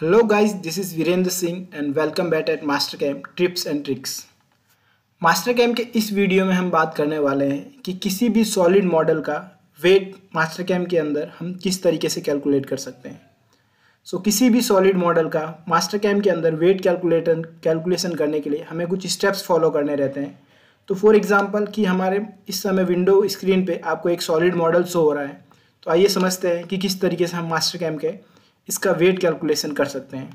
Hello guys, this is Virendra Singh and welcome back at Mastercam trips and tricks Mastercam के इस video में हम बात करने वाले हैं कि किसी भी सॉलिड मॉडल का वेट मास्टर कैम के अंदर हम किस तरीके से कैलकुलेट कर सकते हैं। सो so, किसी भी सॉलिड मॉडल का मास्टर कैम के अंदर वेट कैलकुलेटर कैलकुलेशन करने के लिए हमें कुछ स्टेप्स फॉलो करने रहते हैं। तो फॉर एग्जांपल कि हमारे इस समय विंडो स्क्रीन पे आपको एक सॉलिड मॉडल शो हो रहा है तो आइए समझते हैं कि किस तरीके से हम मास्टर कैम के इसका वेट कैलकुलेशन कर सकते हैं।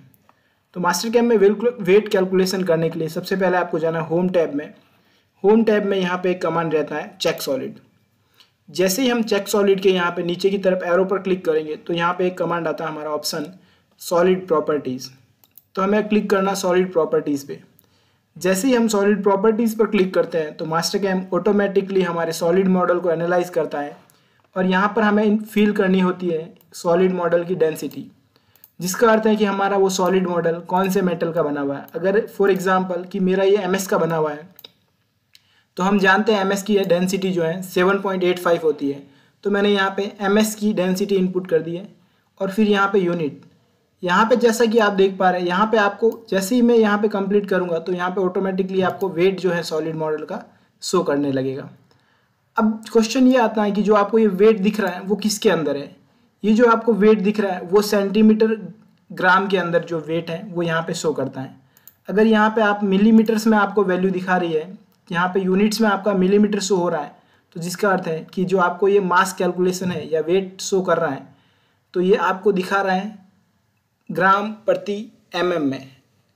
तो मास्टर कैम में वेट कैलकुलेशन करने के लिए सबसे पहले आपको जाना है होम टैब में। होम टैब में यहाँ पे एक कमांड रहता है चेक सॉलिड जैसे ही हम चेक सॉलिड के यहाँ पे नीचे की तरफ़ एरो पर क्लिक करेंगे तो यहाँ पे एक कमांड आता है हमारा ऑप्शन सॉलिड प्रॉपर्टीज़ तो हमें क्लिक करना सॉलिड प्रॉपर्टीज़ पे। जैसे ही हम सॉलिड प्रॉपर्टीज़ पर क्लिक करते हैं तो मास्टर कैम ऑटोमेटिकली हमारे सॉलिड मॉडल को एनालाइज करता है। और यहाँ पर हमें फील करनी होती है सॉलिड मॉडल की डेंसिटी जिसका अर्थ है कि हमारा वो सॉलिड मॉडल कौन से मेटल का बना हुआ है? अगर फॉर एग्जांपल कि मेरा ये एमएस का बना हुआ है तो हम जानते हैं एमएस की डेंसिटी जो है 7.85 होती है। तो मैंने यहाँ पे एमएस की डेंसिटी इनपुट कर दी है और फिर यहाँ पे यूनिट यहाँ पे जैसा कि आप देख पा रहे हैं, यहाँ पे आपको जैसे ही मैं यहाँ पे कंप्लीट करूँगा तो यहाँ पे ऑटोमेटिकली आपको वेट जो है सॉलिड मॉडल का शो करने लगेगा। अब क्वेश्चन ये आता है कि जो आपको ये वेट दिख रहा है, वो किसके अंदर है? ये जो आपको वेट दिख रहा है, वो सेंटीमीटर ग्राम के अंदर जो वेट है, वो यहाँ पे शो करता है। अगर यहाँ पे आप मिलीमीटर्स में आपको वैल्यू दिखा रही है, यहाँ पे यूनिट्स में आपका मिलीमीटर शो हो रहा है तो जिसका अर्थ है कि जो आपको ये मास कैलकुलेशन है, या वेट शो कर रहा है तो ये आपको दिखा रहा है ग्राम प्रति एम mm में।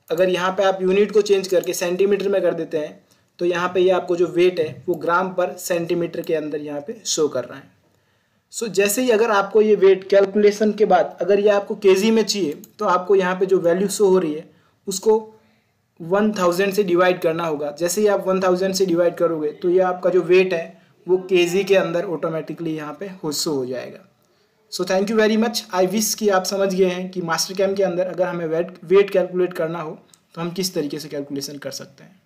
अगर यहाँ पे आप यूनिट को चेंज करके सेंटीमीटर में कर देते हैं तो यहाँ पे ये आपको जो वेट है, वो ग्राम पर सेंटीमीटर के अंदर यहाँ पे शो कर रहा है। सो so, जैसे ही अगर आपको ये वेट कैलकुलेशन के बाद अगर ये आपको के में चाहिए तो आपको यहाँ पे जो वैल्यू शो हो रही है उसको वन थाउज़ेंड से डिवाइड करना होगा। जैसे ही आप वन थाउज़ेंड से डिवाइड करोगे तो ये आपका जो वेट है वो के के अंदर ऑटोमेटिकली यहाँ पे हो शो हो जाएगा। So thank you very much I wish कि आप समझ गए हैं कि मास्टर कैम के अंदर अगर हमें वेट वेट कैलकुलेट करना हो तो हम किस तरीके से कैलकुलेशन कर सकते हैं।